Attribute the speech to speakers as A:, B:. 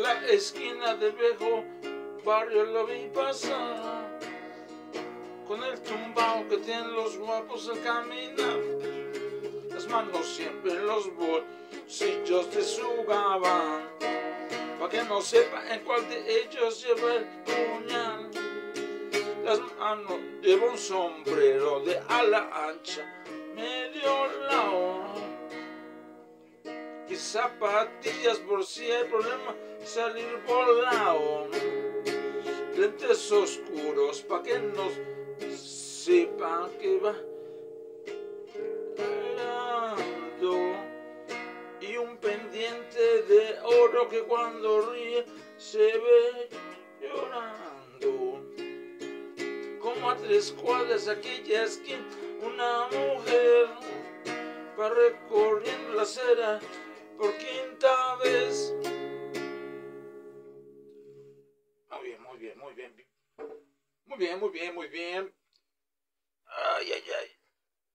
A: la esquina del viejo barrio lo vi pasar. Con el tumbao que tienen los guapos al caminar. Las manos siempre en los bolsillos de su gabán. Pa' que no sepa en cuál de ellos lleva el puñal. Las manos lleva un sombrero de ala ancha, medio zapatillas por si hay problema salir volado. Lentes oscuros pa' que no sepan que va y un pendiente de oro que cuando ríe se ve llorando. Como a tres cuadras aquella esquina, una mujer va recorriendo la acera por quinta vez. Muy bien, muy bien, muy bien. Muy bien, muy bien, muy bien.